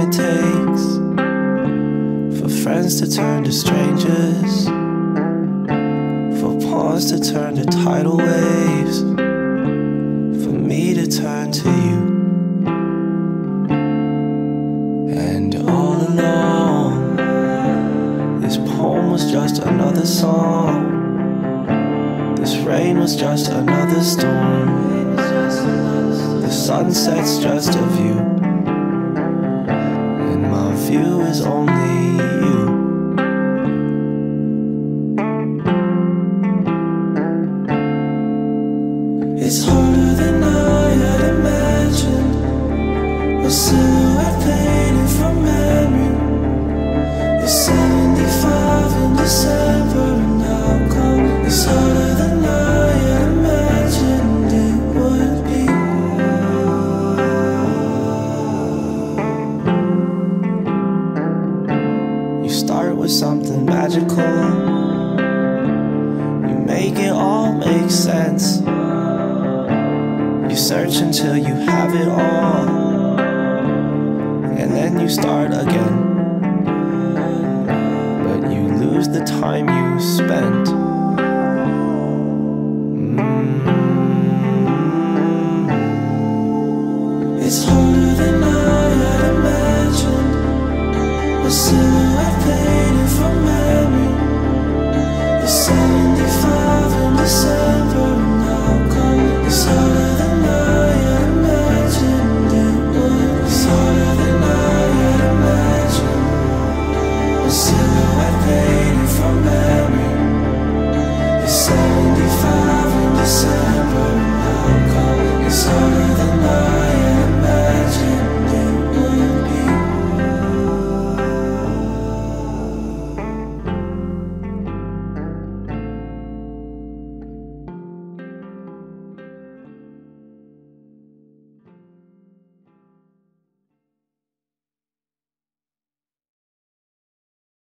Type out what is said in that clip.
it takes for friends to turn to strangers, for pawns to turn to tidal waves, for me to turn to you. And all along, this poem was just another song, this rain was just another storm, the sunset's just a view view is only you. It's harder You start with something magical. You make it all make sense. You search until you have it all. And then you start again. But you lose the time you spent. Mm-hmm. It's harder than I had imagined. But still I dated from memory. It's 75